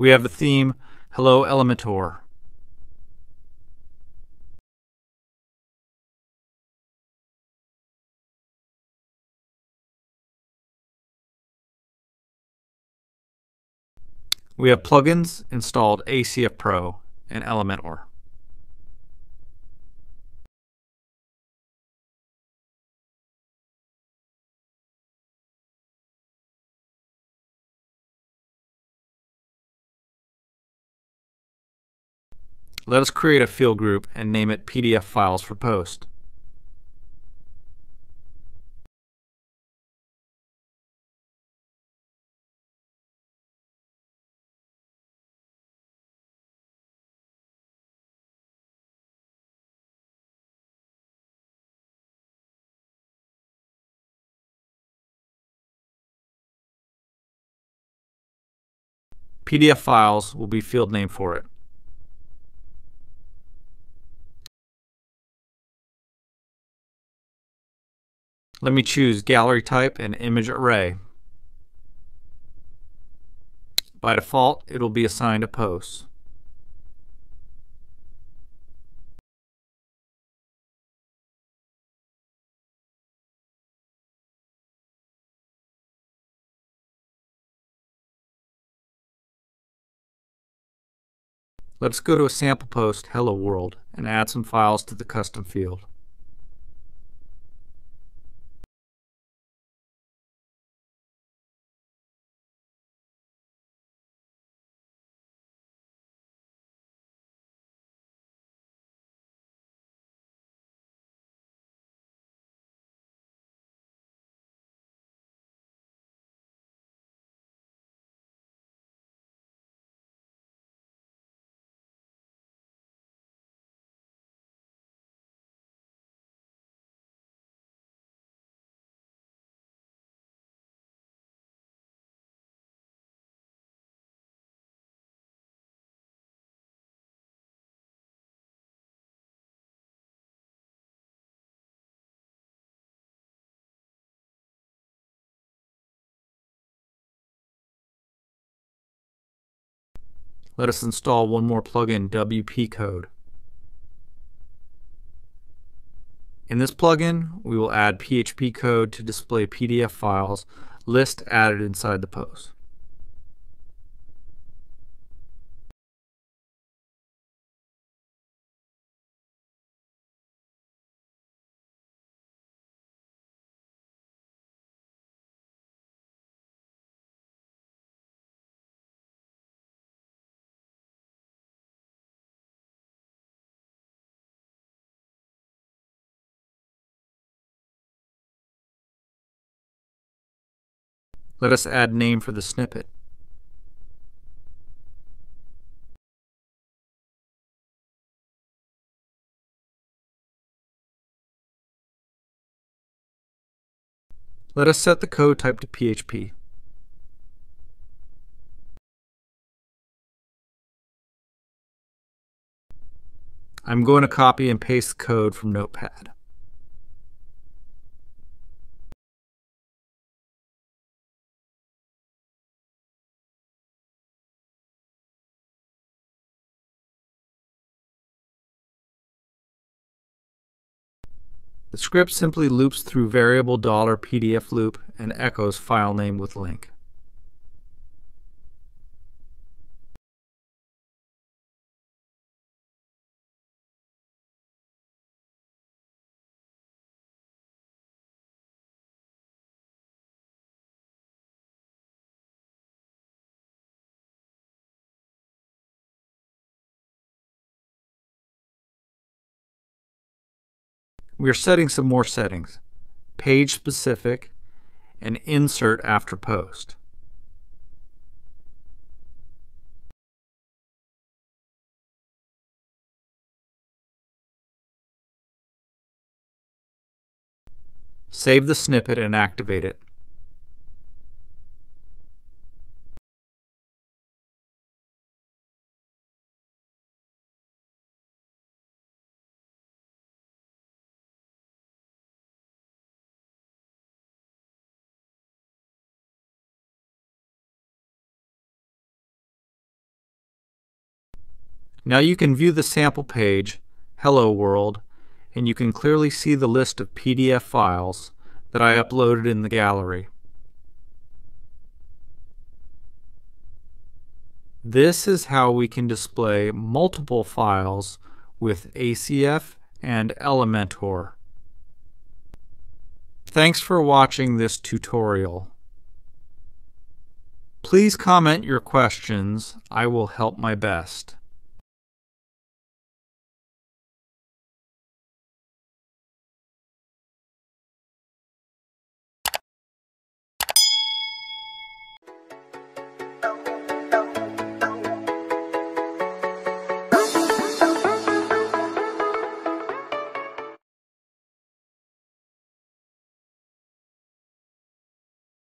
We have the theme Hello Elementor. We have plugins installed ACF Pro and Elementor. Let us create a field group and name it PDF files for post. PDF files will be field name for it. Let me choose gallery type and image array. By default, it will be assigned a post. Let's go to a sample post, Hello World, and add some files to the custom field. Let us install one more plugin, WP Code. In this plugin, we will add PHP code to display PDF files list added inside the post. Let us add name for the snippet. Let us set the code type to PHP. I'm going to copy and paste the code from Notepad. The script simply loops through variable $PDF loop and echoes file name with link. We are setting some more settings page specific and insert after post. Save the snippet and activate it. Now you can view the sample page, Hello World, and you can clearly see the list of PDF files that I uploaded in the gallery. This is how we can display multiple files with ACF and Elementor. Thanks for watching this tutorial. Please comment your questions. I will help my best. don't